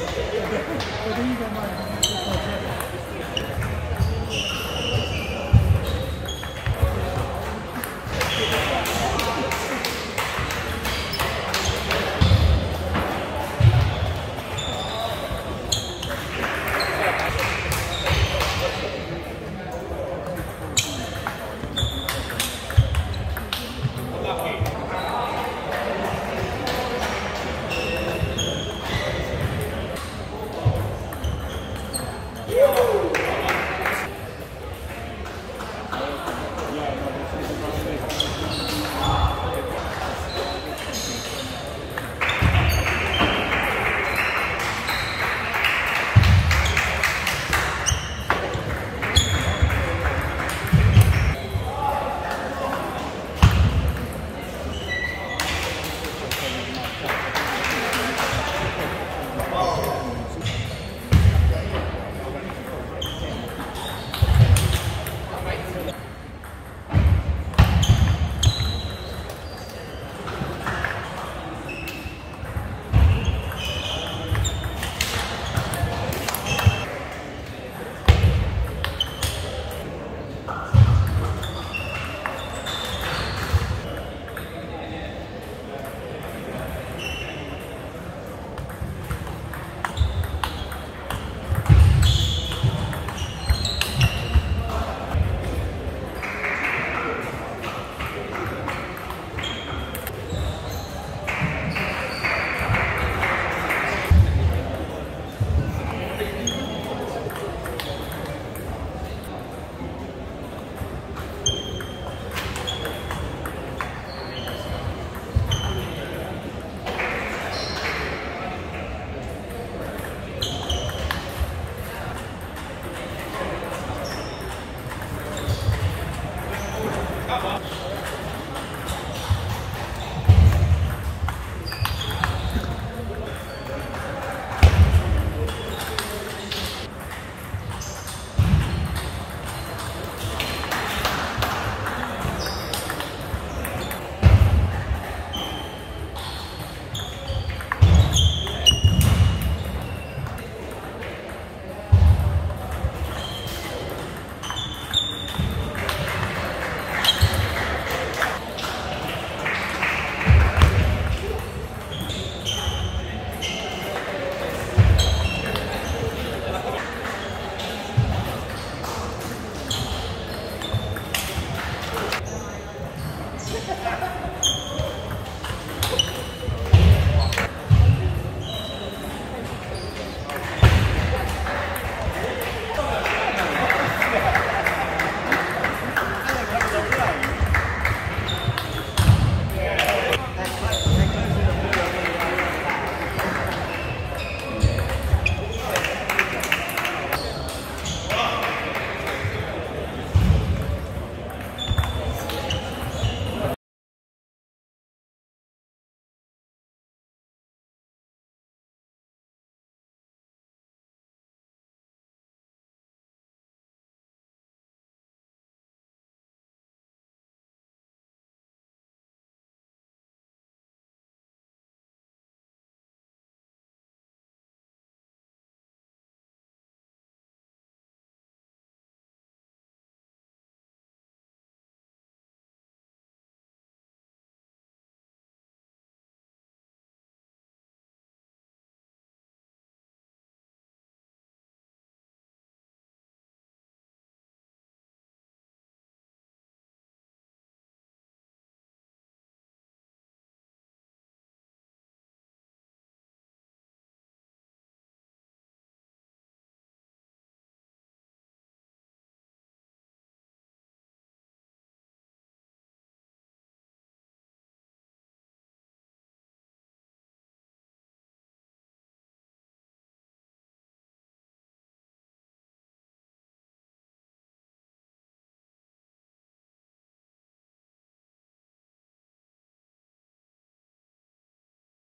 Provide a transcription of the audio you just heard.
我的一りこ思。Yeah.